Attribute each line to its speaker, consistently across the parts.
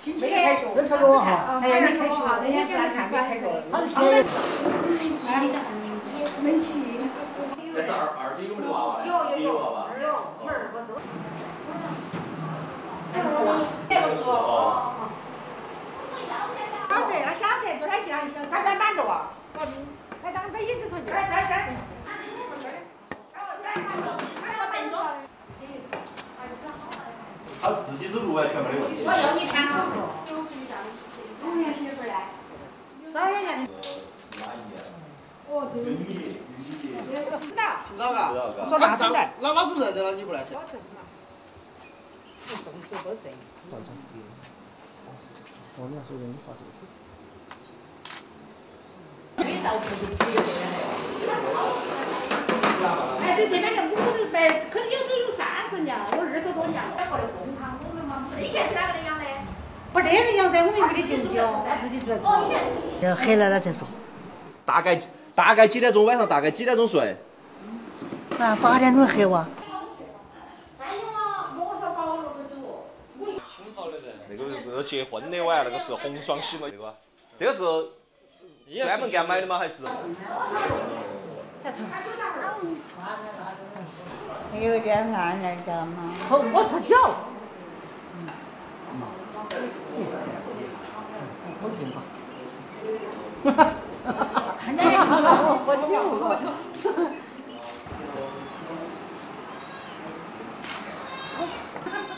Speaker 1: 星期开学，没开过哈，哎，没开学，人家是来看没开过。他是现在，冷气。
Speaker 2: 有？有有有娃娃。有，门儿
Speaker 3: 我都。
Speaker 1: 这
Speaker 2: 个
Speaker 1: 是哦。晓得，他晓得，昨天见了一小，他在满着啊。
Speaker 4: 他当时一直出去。
Speaker 2: 他自己走路完全没得问题。我要你签
Speaker 1: 了。五年媳妇来。少一年。
Speaker 2: 哦，这个。
Speaker 1: 知道。知道
Speaker 2: 嘎。说大
Speaker 4: 声点。那老主任的了，你不来？我正嘛。我正这都正。哦，你要说人话这个。
Speaker 1: 哎，对这边的我都白，我二十多年了。过来供他，我们嘛。以前是哪个人养的？不得人养噻，我们没得进去，他自己住在这。
Speaker 5: 要黑了了再说。
Speaker 2: 大概大概几点钟？晚上大概几点钟睡？
Speaker 5: 啊，八点钟黑哇。
Speaker 2: 那个是结婚的哇，那个是红双喜嘛，这个，这个是
Speaker 6: 专门
Speaker 2: 给他买的吗？还是？
Speaker 7: 有点慢点儿，知道吗？我
Speaker 3: 我出脚。好近吧？哈哈哈哈
Speaker 1: 哈！我喝酒，喝
Speaker 3: 酒。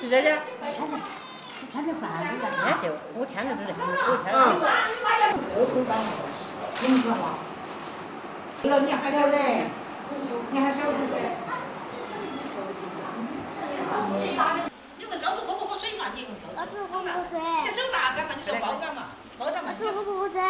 Speaker 3: 是这的。
Speaker 7: 看这饭这个，
Speaker 1: 那就
Speaker 3: 我天天都在，我天
Speaker 1: 你还在不你还想不想你问高主喝不喝水嘛你问高主喝不喝水你手哪干嘛你说包干嘛包干嘛你说喝不喝水